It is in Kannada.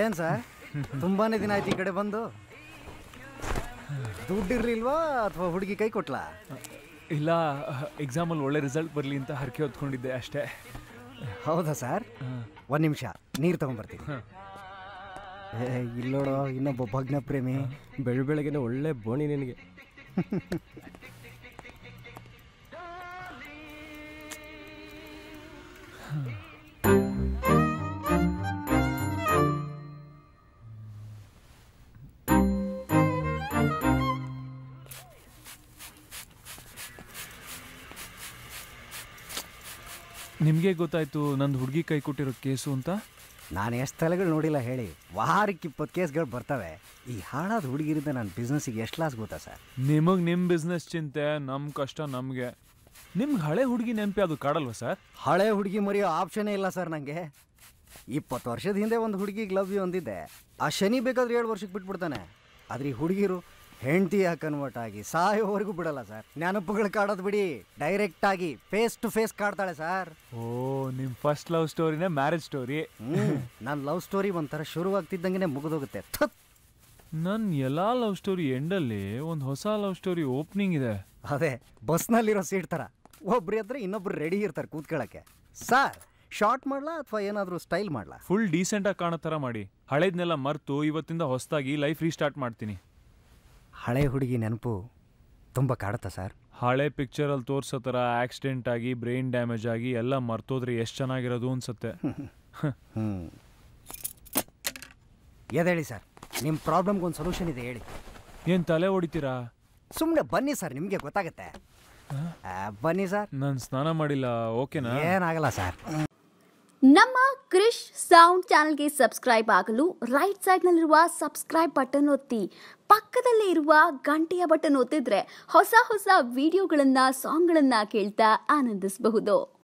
ಏನ್ ಸರ್? ತುಂಬಾನೇ ದಿನ ಆಯ್ತು ಈ ಕಡೆ ಬಂದು. ದುಡ್ಡಿರ್ಲಿಲ್ವಾ ಅಥವಾ ಹುಡುಗಿ ಕೈ ಕೊಟ್ಲಾ? ಇಲ್ಲ ಎಕ್ಸಾಮಲ್ಲಿ ಒಳ್ಳೆ ರಿಸಲ್ಟ್ ಬರಲಿ ಅಂತ ಹರಕೆ ಹೊತ್ಕೊಂಡಿದ್ದೆ ಅಷ್ಟೇ. ಹೌದಾ ಸರ್? ಒಂದ್ ನಿಮಿಷ ನೀರು ತಗೊಂಡ್ಬರ್ತೀನಿ ಇಲ್ಲೋಡೋ ಇನ್ನೊಬ್ಬ ಭಗ್ನ ಪ್ರೇಮಿ ಬೆಳ ಒಳ್ಳೆ ಬೋಣಿ ನಿನಗೆ. ನಿಮಗೆ ಗೊತ್ತಾಯ್ತು ನಂದು ಹುಡುಗಿ ಕೈ ಕೊಟ್ಟಿರೋ ಕೇಸು ಅಂತ? ನಾನು ಎಷ್ಟು ತಲೆಗಳು ನೋಡಿಲ್ಲ ಹೇಳಿ. ವಾರಕ್ಕೆ ಇಪ್ಪತ್ತು ಕೇಸ್ಗಳು ಬರ್ತವೆ. ಈ ಹಾಳಾದ ಹುಡುಗಿರಿಂದ ನನ್ನ ಬಿಸ್ನೆಸ್ಸಿಗೆ ಎಷ್ಟು ಲಾಸ್ ಗೊತ್ತಾ ಸರ್? ನಿಮಗೆ ನಿಮ್ಮ ಬಿಸ್ನೆಸ್ ಚಿಂತೆ ನಮ್ಮ ಕಷ್ಟ ನಮಗೆ. ನಿಮ್ಗೆ ಹಳೆ ಹುಡುಗಿ ನೆನಪಿ ಅದು ಕಾಡಲ್ವಾ ಸರ್? ಹಳೆ ಹುಡುಗಿ ಮರೆಯೋ ಆಪ್ಷನೇ ಇಲ್ಲ ಸರ್ ನನಗೆ ಇಪ್ಪತ್ತು ವರ್ಷದ ಹಿಂದೆ ಒಂದು ಹುಡುಗಿಗೆ ಲವ್ ಯು ಅಂದಿದ್ದೆ ಆ ಶನಿ ಬೇಕಾದ್ರೆ ಏಳು ವರ್ಷಕ್ಕೆ ಬಿಟ್ಬಿಡ್ತಾನೆ. ಆದ್ರೆ ಈ ಹುಡುಗಿರು ಹೆಂಡತಿಯಾಗಿ ಕನ್ವರ್ಟ್ ಆಗಿ? ಸಾಯೋವರೆಗೂ ಬಿಡಲ್ಲ ಸರ್ ನೆನಪುಗಳು ಕಾಡೋದು ಬಿಡಿ. ಡೈರೆಕ್ಟ್ ಆಗಿ ಫೇಸ್ ಟು ಫೇಸ್ ಕಾಡ್ತಾಳೆ ಸರ್ ಓ ನಿಮ್ಮ ಫಸ್ಟ್ ಲವ್ ಸ್ಟೋರಿನೇ ಮ್ಯಾರೇಜ್ ಸ್ಟೋರಿ ನನ್ನ ಲವ್ ಸ್ಟೋರಿ ಒಂಥರ ಶುರುವಾಗ್ತಿದ್ದಂಗೆ ಮುಗಿದೋಗುತ್ತೆ. ನನ್ನ ಎಲ್ಲ ಲವ್ ಸ್ಟೋರಿ ಎಂಡಲ್ಲಿ ಒಂದು ಹೊಸ ಲವ್ ಸ್ಟೋರಿ ಓಪನಿಂಗ್ ಇದೆ. ಅದೇ ಬಸ್ನಲ್ಲಿರೋ ಸೀಟ್ ಥರ ಒಬ್ರು ಹತ್ರ ಇನ್ನೊಬ್ರು ರೆಡಿ ಇರ್ತಾರೆ ಕೂತ್ಕೊಳ್ಳೋಕ್ಕೆ. ಸರ್ ಶಾರ್ಟ್ ಮಾಡ್ಲಾ ಅಥವಾ ಏನಾದರೂ ಸ್ಟೈಲ್ ಮಾಡ್ಲಾ? ಫುಲ್ ಡೀಸೆಂಟಾಗಿ ಕಾಣೋ ಥರ ಮಾಡಿ. ಹಳೇದ್ನೆಲ್ಲ ಮರ್ತು ಇವತ್ತಿಂದ ಹೊಸದಾಗಿ ಲೈಫ್ ರೀಸ್ಟಾರ್ಟ್ ಮಾಡ್ತೀನಿ. ಹಳೆ ಹುಡುಗಿ ನೆನಪು ತುಂಬ ಕಾಡುತ್ತಾ ಸರ್? ಹಳೆ ಪಿಕ್ಚರಲ್ಲಿ ತೋರಿಸೋ ಥರ ಆಕ್ಸಿಡೆಂಟ್ ಆಗಿ ಬ್ರೈನ್ ಡ್ಯಾಮೇಜ್ ಆಗಿ ಎಲ್ಲ ಮರ್ತೋದ್ರೆ ಎಷ್ಟು ಚೆನ್ನಾಗಿರೋದು ಅನ್ಸುತ್ತೆ. ಹ್ಞೂ ಎದೇಳಿ ಸರ್ ನಿಮ್ಮ ಪ್ರಾಬ್ಲಮ್ಗೆ ಒಂದು ಸೊಲ್ಯೂಷನ್ ಇದೆ ಹೇಳಿ. ಏನು ತಲೆ ಹೊಡಿತೀರಾ ಸುಮ್ಮನೆ ಬನ್ನಿ ಸರ್ ನಿಮಗೆ ಗೊತ್ತಾಗುತ್ತೆ. ಬನ್ನಿ ಸರ್. ನಾನು ಸ್ನಾನ ಮಾಡಿಲ್ಲ ಓಕೆನಾ? ಏನಾಗಲ್ಲ ಸರ್. ನಮ್ಮ ಕ್ರಿಶ್ ಸೌಂಡ್ ಚಾನಲ್ಗೆ ಸಬ್ಸ್ಕ್ರೈಬ್ ಆಗಲು ರೈಟ್ ಸೈಡ್ನಲ್ಲಿರುವ ಸಬ್ಸ್ಕ್ರೈಬ್ ಬಟನ್ ಒತ್ತಿ. ಪಕ್ಕದಲ್ಲೇ ಇರುವ ಗಂಟೆಯ ಬಟನ್ ಒತ್ತಿದ್ರೆ ಹೊಸ ಹೊಸ ವಿಡಿಯೋಗಳನ್ನು, ಸಾಂಗ್ಗಳನ್ನು ಕೇಳ್ತಾ ಆನಂದಿಸಬಹುದು.